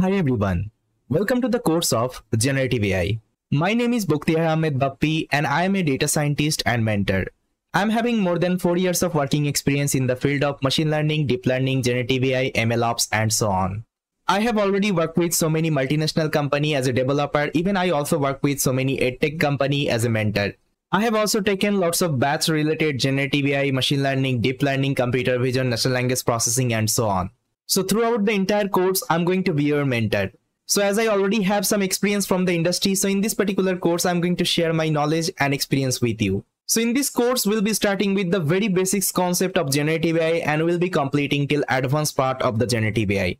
Hi everyone, welcome to the course of Generative AI. My name is Bokhtiyar Ahmed Bappi and I am a data scientist and mentor. I'm having more than 4 years of working experience in the field of machine learning, deep learning, generative AI, MLOps and so on. I have already worked with so many multinational company as a developer, even I also work with so many edtech company as a mentor. I have also taken lots of batch related generative AI, machine learning, deep learning, computer vision, natural language processing and so on. So throughout the entire course, I'm going to be your mentor. So as I already have some experience from the industry, so in this particular course, I'm going to share my knowledge and experience with you. So in this course, we'll be starting with the very basics concept of generative AI and we'll be completing till advanced part of the generative AI.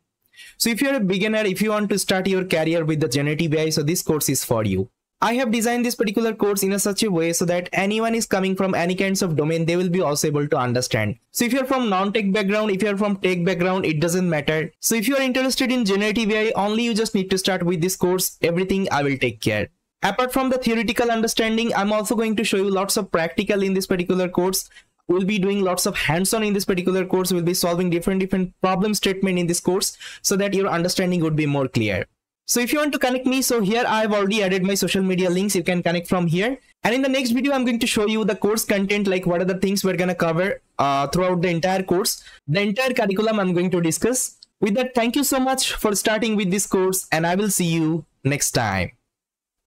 So if you're a beginner, if you want to start your career with the generative AI, so this course is for you. I have designed this particular course in a such a way so that anyone is coming from any kinds of domain, they will be also able to understand. So if you're from non-tech background, if you're from tech background, it doesn't matter. So if you're interested in generative AI, only you just need to start with this course. Everything I will take care. Apart from the theoretical understanding, I'm also going to show you lots of practical in this particular course. We'll be doing lots of hands-on in this particular course. We'll be solving different different problem statement in this course so that your understanding would be more clear. So if you want to connect me, so here I've already added my social media links. You can connect from here. And in the next video, I'm going to show you the course content, like what are the things we're going to cover uh, throughout the entire course. The entire curriculum I'm going to discuss. With that, thank you so much for starting with this course and I will see you next time.